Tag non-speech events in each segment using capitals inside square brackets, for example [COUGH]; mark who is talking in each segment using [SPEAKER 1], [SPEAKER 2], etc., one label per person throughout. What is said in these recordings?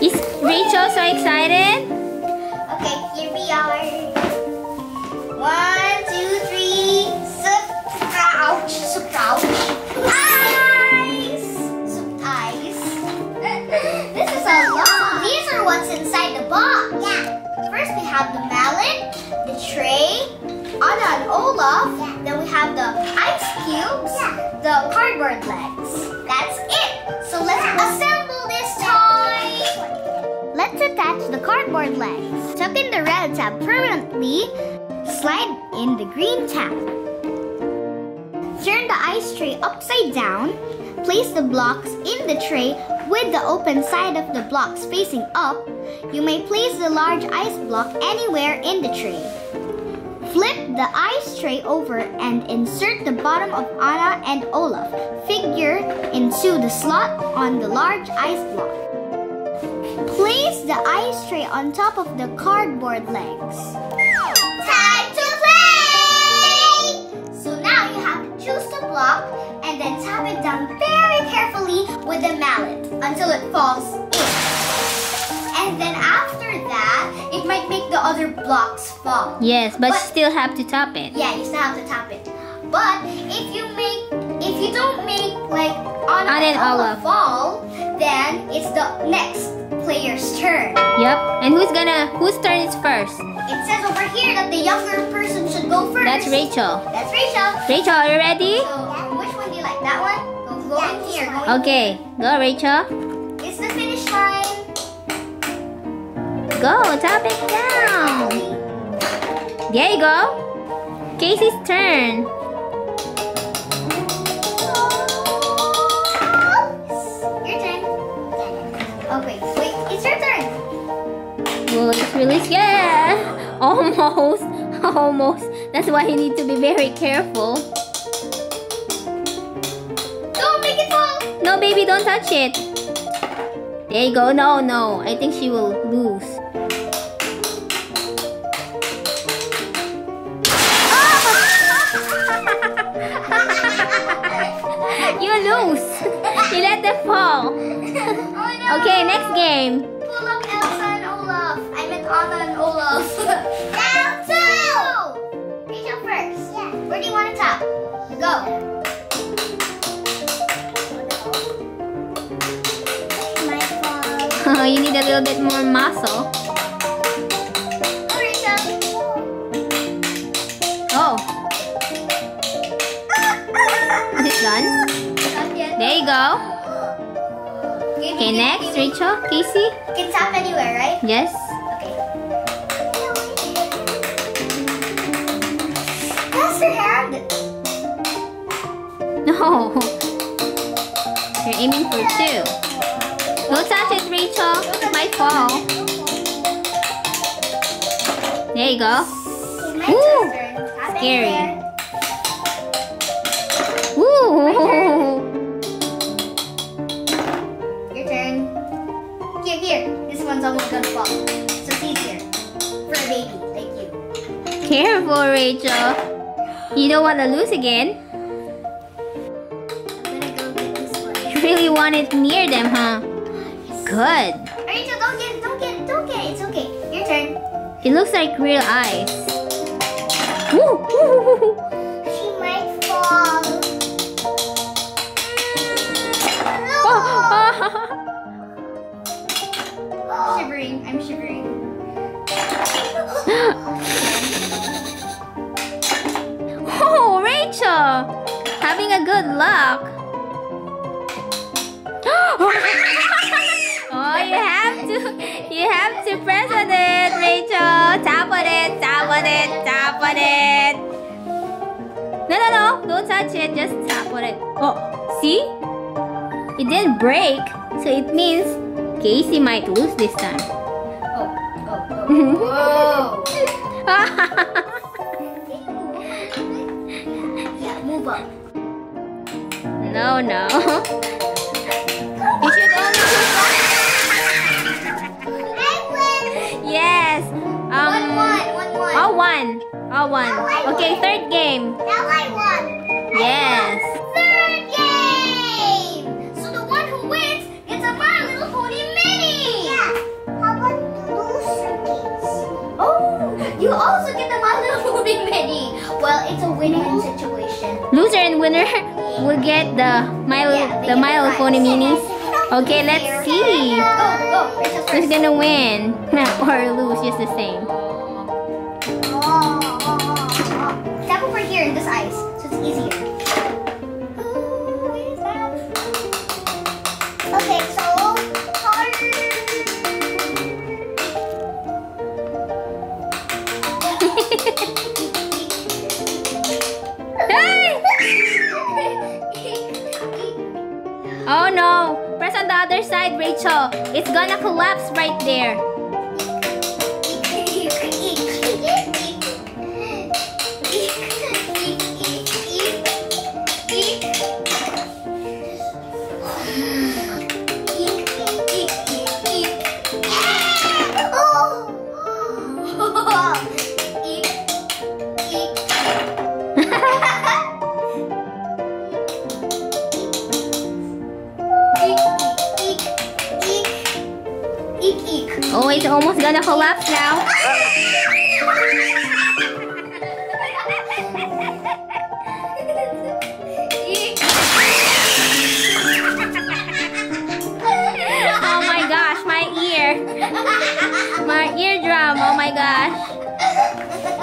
[SPEAKER 1] Is Rachel so excited?
[SPEAKER 2] okay, here we are. One, two, three. Ouch. Ouch. Ice. Ice. [LAUGHS] This is a lot. These are what's inside the box. Yeah. First we have the melon, the tray, Anna and Olaf. Yeah. Then we have the ice cubes, yeah. the cardboard legs. That's it. So let's assemble. Let's attach the cardboard legs. Tuck in the red tab permanently. Slide in the green tab. Turn the ice tray upside down. Place the blocks in the tray with the open side of the blocks facing up. You may place the large ice block anywhere in the tray. Flip the ice tray over and insert the bottom of Anna and Olaf figure into the slot on the large ice block. Place the ice tray on top of the cardboard legs. Time to play! So now you have to choose the block and then tap it down very carefully with a mallet until it falls in. And then after that, it might make the other blocks fall.
[SPEAKER 1] Yes, but,
[SPEAKER 2] But-
[SPEAKER 1] still have to tap it.
[SPEAKER 2] Yeah, you still have to tap it. But if you make, if you don't make like on
[SPEAKER 1] On and Olaf.
[SPEAKER 2] fall, then it's the next player's turn.
[SPEAKER 1] Yep. And who's gonna, whose turn is first?
[SPEAKER 2] It says over here that the younger person should go first.
[SPEAKER 1] That's Rachel.
[SPEAKER 2] That's Rachel.
[SPEAKER 1] Rachel, are you ready?
[SPEAKER 2] So which one do you like? That one? Go, go in here. Go in
[SPEAKER 1] Okay, go Rachel.
[SPEAKER 2] It's the finish line.
[SPEAKER 1] Go, tap it down. There you go. Kaycee's turn. Release, release. Yeah. Almost. [LAUGHS] Almost. That's why you need to be very careful.
[SPEAKER 2] Don't make it fall.
[SPEAKER 1] No, baby, don't touch it. There you go. No, no. I think she will lose. [LAUGHS] you lose. [LAUGHS] you let them fall.
[SPEAKER 2] Oh no.
[SPEAKER 1] Okay, next game. Oh, you need a little bit more muscle. Oh, is it done? There you go. Okay, next. Rachel, Kaycee.
[SPEAKER 2] You can tap anywhere, right?
[SPEAKER 1] Yes.
[SPEAKER 2] Okay. That's your hand.
[SPEAKER 1] No. [LAUGHS] You're aiming for two. Don't touch it, Rachel. It might fall. There you go.
[SPEAKER 2] Okay, my
[SPEAKER 1] Woo.
[SPEAKER 2] turn. Tap
[SPEAKER 1] Scary. Woo!
[SPEAKER 2] Your turn. Here, here. This one's almost gonna fall. So it's easier. For a baby, like you.
[SPEAKER 1] Careful, Rachel. You don't want to lose again.
[SPEAKER 2] I'm gonna go get this one.
[SPEAKER 1] You really want it near them, huh? Good.
[SPEAKER 2] Rachel, don't get it, don't get it, don't get it. It's okay. Your turn.
[SPEAKER 1] It looks like real eyes. Woo! [LAUGHS]
[SPEAKER 2] She might fall. [LAUGHS] Shivering. I'm shivering. [GASPS]
[SPEAKER 1] oh, Rachel! Having a good luck. [GASPS] [LAUGHS] you have to press on it, Rachel. Tap on it, tap on it, tap on it. No, no, no, don't touch it. Just tap on it. Oh, see? It didn't break, so it means Kaycee might lose this time.
[SPEAKER 2] Oh, oh, oh. [LAUGHS] Whoa. [LAUGHS] yeah, move up.
[SPEAKER 1] no, no. [LAUGHS] all won. Okay, third game.
[SPEAKER 2] Now I won.
[SPEAKER 1] Yes.
[SPEAKER 2] Third game. So the one who wins gets a My Little Pony mini. Yeah. How about the loser gets? Oh, you also get the My Little Pony mini. Well, it's a win-win situation.
[SPEAKER 1] Loser and winner will get the My Little,
[SPEAKER 2] Yeah,
[SPEAKER 1] the
[SPEAKER 2] get
[SPEAKER 1] My Little Pony
[SPEAKER 2] prize.
[SPEAKER 1] minis. Okay, let's see.
[SPEAKER 2] Go, go.
[SPEAKER 1] Who's gonna win [LAUGHS] or lose? Just the same.
[SPEAKER 2] In this ice, so it's easier. [LAUGHS]
[SPEAKER 1] Oh no! Press on the other side, Rachel. It's gonna collapse right there.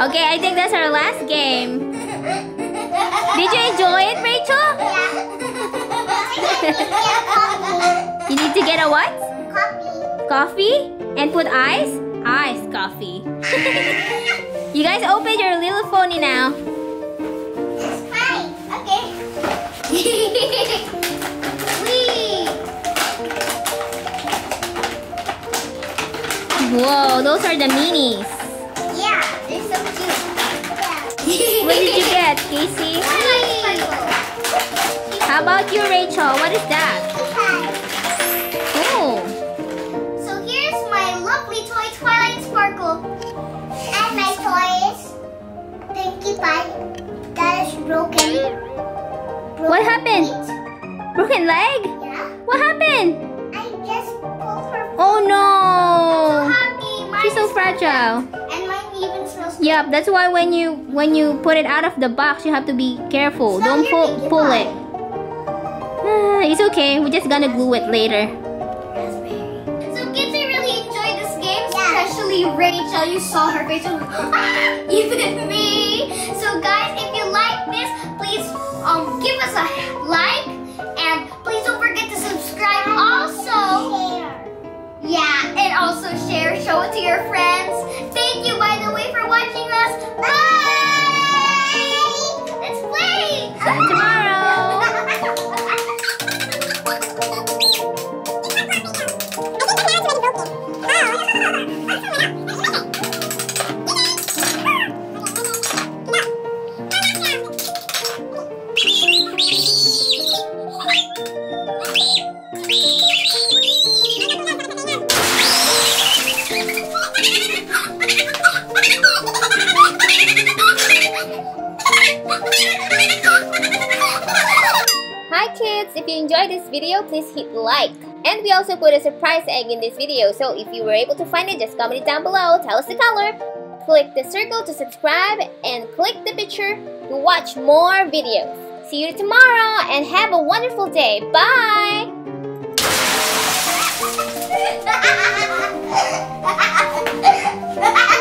[SPEAKER 1] Okay, I think that's our last game. Did you enjoy it, Rachel? Yeah. [LAUGHS] You need to get a what? Coffee? Coffee? And put ice? Ice coffee. [LAUGHS] you guys open your little phony now. Fine. Okay. [LAUGHS] Please. Whoa, those are the minis. [LAUGHS] What did you get, Kaycee? How about you, Rachel? What is that? Oh,
[SPEAKER 2] So here's my lovely toy Twilight Sparkle. And my toys. Pinkie Pie. That is broken.
[SPEAKER 1] What happened?
[SPEAKER 2] feet.
[SPEAKER 1] broken leg?
[SPEAKER 2] Yeah.
[SPEAKER 1] What happened?
[SPEAKER 2] I just pulled her.
[SPEAKER 1] Oh
[SPEAKER 2] So
[SPEAKER 1] no!
[SPEAKER 2] happy. Mine
[SPEAKER 1] She's so
[SPEAKER 2] is
[SPEAKER 1] fragile.
[SPEAKER 2] And mine even smells good.
[SPEAKER 1] Yep, that's why when you when you put it out of the box, you have to be careful.
[SPEAKER 2] It's not
[SPEAKER 1] Don't pull pull it. Ah, [SIGHS] it's okay. We're just gonna glue it later.
[SPEAKER 2] So kids, I really enjoyed this game, especially Rachel. You saw her face. [GASPS] and, Ah, even me. So guys, if you like this, please um give us a like and please don't forget to subscribe. Also, yeah, and also share. Show it to your friends.
[SPEAKER 1] Hi kids! If you enjoyed this video, please hit like. And we also put a surprise egg in this video, so if you were able to find it, just comment it down below, tell us the color. Click the circle to subscribe and click the picture to watch more videos. See you tomorrow and have a wonderful day. Bye! Hahaha.